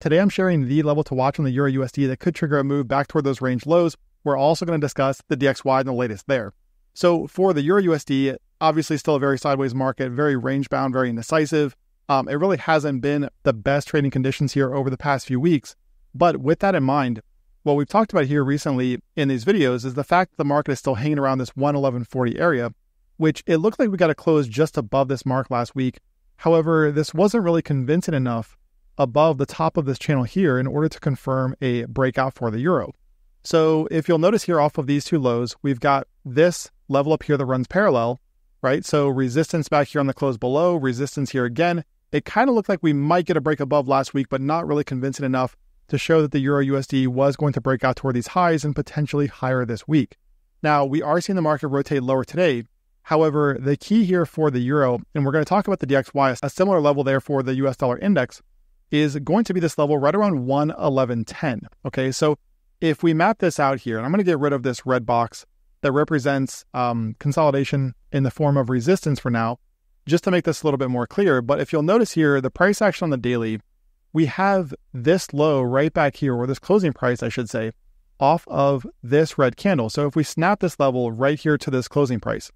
Today I'm sharing the level to watch on the Euro USD that could trigger a move back toward those range lows. We're also going to discuss the DXY and the latest there. So for the Euro USD, obviously still a very sideways market, very range bound, very indecisive. Um, it really hasn't been the best trading conditions here over the past few weeks. But with that in mind, what we've talked about here recently in these videos is the fact that the market is still hanging around this 111.40 area, which it looked like we got to close just above this mark last week. However, this wasn't really convincing enough above the top of this channel here in order to confirm a breakout for the euro. So if you'll notice here off of these two lows, we've got this level up here that runs parallel, right? So resistance back here on the close below, resistance here again. It kind of looked like we might get a break above last week, but not really convincing enough to show that the Euro USD was going to break out toward these highs and potentially higher this week. Now, we are seeing the market rotate lower today. However, the key here for the euro, and we're going to talk about the DXY, a similar level there for the US dollar index, is going to be this level right around 111.10. Okay, so if we map this out here, and I'm going to get rid of this red box that represents um, consolidation in the form of resistance for now, just to make this a little bit more clear. But if you'll notice here, the price action on the daily, we have this low right back here, or this closing price, I should say, off of this red candle. So if we snap this level right here to this closing price,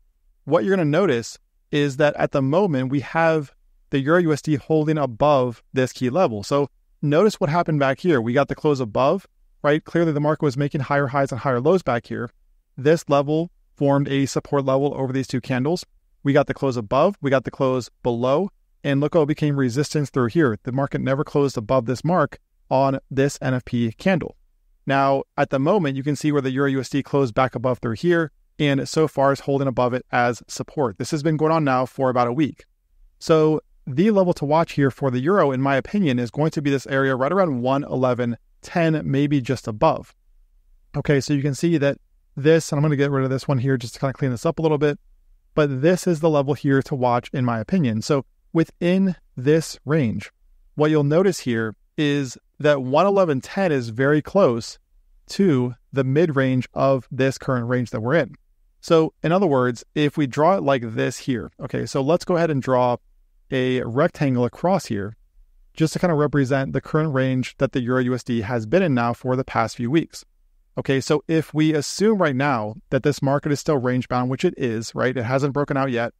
what you're going to notice is that at the moment we have the Euro USD holding above this key level. So notice what happened back here. We got the close above, right? Clearly the market was making higher highs and higher lows back here. This level formed a support level over these two candles. We got the close above, we got the close below, and look what became resistance through here. The market never closed above this mark on this NFP candle. Now, at the moment, you can see where the Euro USD closed back above through here, and so far is holding above it as support. This has been going on now for about a week. So, the level to watch here for the Euro, in my opinion, is going to be this area right around 111.10, maybe just above. Okay, so you can see that this, and I'm going to get rid of this one here just to kind of clean this up a little bit. But this is the level here to watch, in my opinion. So within this range, what you'll notice here is that 111.10 is very close to the mid range of this current range that we're in. So, in other words, if we draw it like this here, okay, so let's go ahead and draw a rectangle across here just to kind of represent the current range that the Euro USD has been in now for the past few weeks. Okay, so if we assume right now that this market is still range bound, which it is, right? It hasn't broken out yet,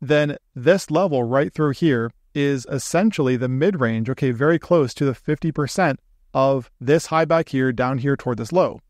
then this level right through here is essentially the mid range, okay, very close to the 50% of this high back here down here toward this low.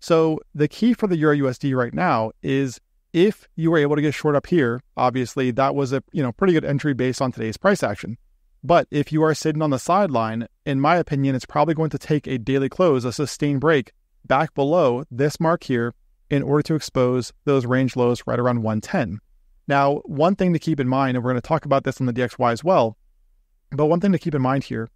So the key for the Euro USD right now is if you were able to get short up here, obviously that was a you know pretty good entry based on today's price action. But if you are sitting on the sideline, in my opinion, it's probably going to take a daily close, a sustained break back below this mark here in order to expose those range lows right around 110. Now, one thing to keep in mind, and we're going to talk about this on the DXY as well, but one thing to keep in mind here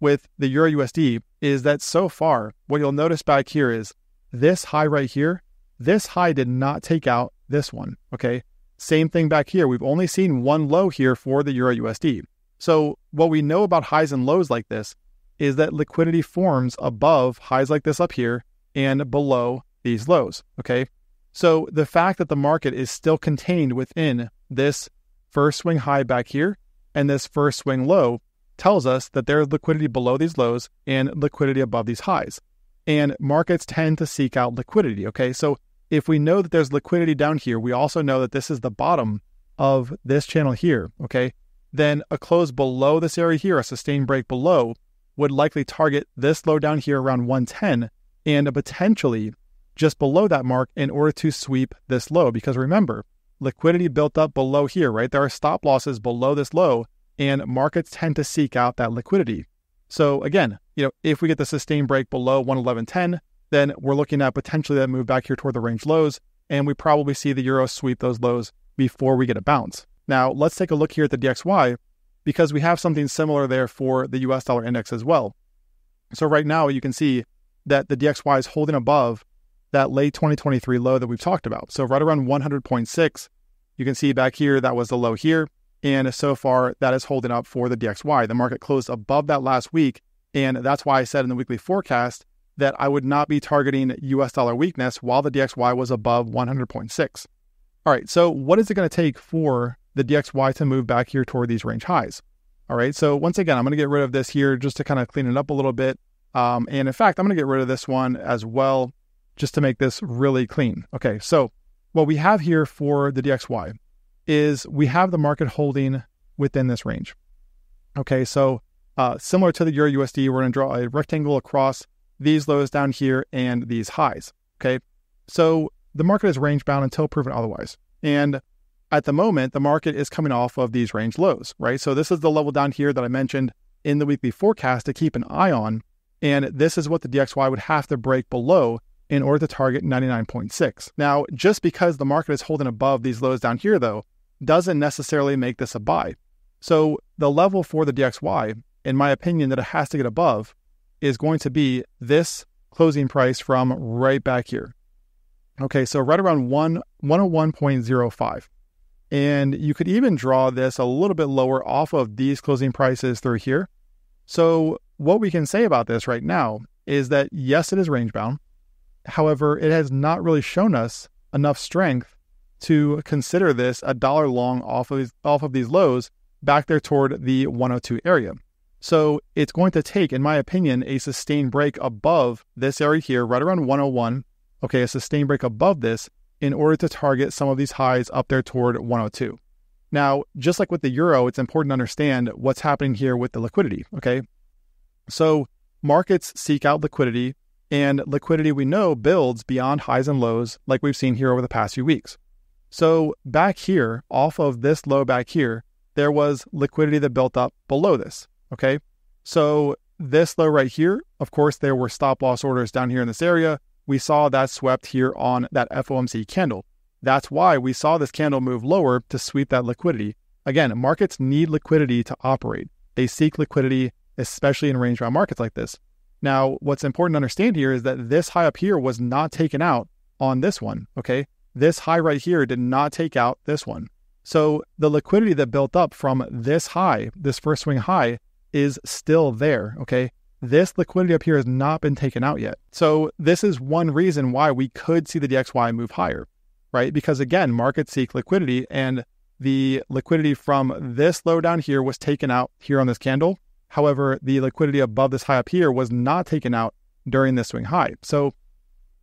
with the Euro USD is that so far, what you'll notice back here is this high right here, this high did not take out this one. Okay. Same thing back here. We've only seen one low here for the Euro USD. So, what we know about highs and lows like this is that liquidity forms above highs like this up here and below these lows. Okay. So the fact that the market is still contained within this first swing high back here and this first swing low tells us that there's liquidity below these lows and liquidity above these highs. And markets tend to seek out liquidity. Okay. So if we know that there's liquidity down here, we also know that this is the bottom of this channel here. Okay. Then a close below this area here, a sustained break below, would likely target this low down here around 110 and potentially just below that mark in order to sweep this low. Because remember, liquidity built up below here, right? There are stop losses below this low, and markets tend to seek out that liquidity. So again, you know, if we get the sustained break below 111.10, then we're looking at potentially that move back here toward the range lows, and we probably see the euro sweep those lows before we get a bounce. Now, let's take a look here at the DXY because we have something similar there for the US dollar index as well. So right now you can see that the DXY is holding above that late 2023 low that we've talked about. So right around 100.6, you can see back here that was the low here. And so far, that is holding up for the DXY. The market closed above that last week. And that's why I said in the weekly forecast that I would not be targeting US dollar weakness while the DXY was above 100.6. All right, so what is it going to take for the DXY to move back here toward these range highs? All right. So once again, I'm going to get rid of this here just to kind of clean it up a little bit. Um, and in fact, I'm going to get rid of this one as well just to make this really clean. Okay. So what we have here for the DXY is we have the market holding within this range. Okay. So uh, similar to the Euro USD, we're going to draw a rectangle across these lows down here and these highs. Okay. So the market is range bound until proven otherwise. And at the moment, the market is coming off of these range lows, right? So this is the level down here that I mentioned in the weekly forecast to keep an eye on. And this is what the DXY would have to break below in order to target 99.6. Now, just because the market is holding above these lows down here, though, doesn't necessarily make this a buy. So the level for the DXY, in my opinion, that it has to get above is going to be this closing price from right back here. Okay, so right around 1, 101.05. And you could even draw this a little bit lower off of these closing prices through here. So, what we can say about this right now is that yes, it is range bound. However, it has not really shown us enough strength to consider this a dollar long off of off of these lows back there toward the 102 area. So it's going to take, in my opinion, a sustained break above this area here, right around 101. Okay, a sustained break above this in order to target some of these highs up there toward 102. Now, just like with the euro, it's important to understand what's happening here with the liquidity. Okay. So markets seek out liquidity, and liquidity we know builds beyond highs and lows, like we've seen here over the past few weeks. So back here, off of this low back here, there was liquidity that built up below this. Okay. So this low right here, of course, there were stop loss orders down here in this area. We saw that swept here on that FOMC candle. That's why we saw this candle move lower to sweep that liquidity. Again, markets need liquidity to operate. They seek liquidity, especially in range bound markets like this. Now, what's important to understand here is that this high up here was not taken out on this one. Okay. This high right here did not take out this one. So the liquidity that built up from this high, this first swing high, is still there. Okay. This liquidity up here has not been taken out yet. So this is one reason why we could see the DXY move higher, right? Because again, markets seek liquidity and the liquidity from this low down here was taken out here on this candle. However, the liquidity above this high up here was not taken out during this swing high. So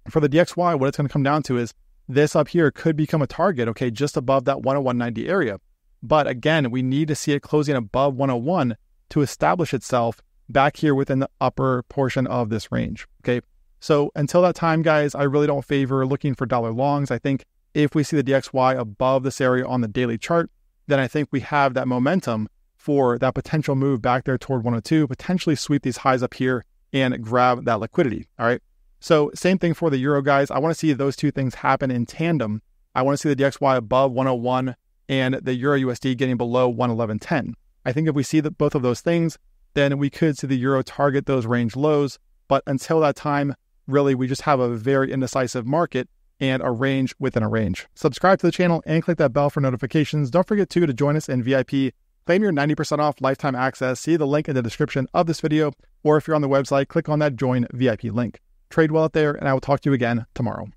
for the DXY, what it's going to come down to is this up here could become a target, okay, just above that 101.90 area. But again, we need to see it closing above 101 to establish itself back here within the upper portion of this range. Okay. So until that time, guys, I really don't favor looking for dollar longs. I think if we see the DXY above this area on the daily chart, then I think we have that momentum for that potential move back there toward 102, potentially sweep these highs up here and grab that liquidity. All right. So same thing for the euro guys. I want to see those two things happen in tandem. I want to see the DXY above 101 and the euro USD getting below 111.10. I think if we see the, both of those things, then we could see the euro target those range lows. But until that time, really, we just have a very indecisive market and a range within a range. Subscribe to the channel and click that bell for notifications. Don't forget too to join us in VIP. Claim your 90% off lifetime access. See the link in the description of this video, or if you're on the website, click on that join VIP link. Trade well out there, and I will talk to you again tomorrow.